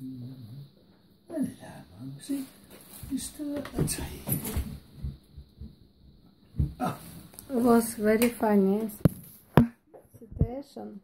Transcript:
Hello, Mumsy. You still at the table? Oh. Ah. It was very funny situation.